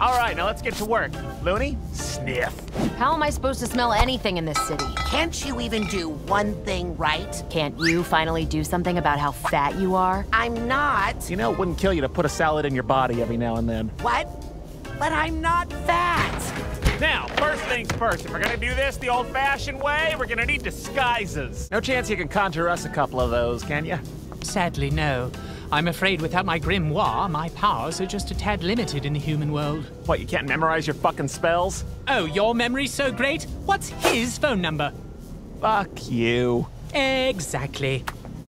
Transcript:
All right, now let's get to work. Loona, sniff. How am I supposed to smell anything in this city? Can't you even do one thing right? Can't you finally do something about how fat you are? I'm not. You know, it wouldn't kill you to put a salad in your body every now and then. What? But I'm not fat. Now, first things first, if we're gonna do this the old-fashioned way, we're gonna need disguises. No chance you can conjure us a couple of those, can you? Sadly, no. I'm afraid without my grimoire, my powers are just a tad limited in the human world. What, you can't memorize your fucking spells? Oh, your memory's so great? What's his phone number? Fuck you. Exactly.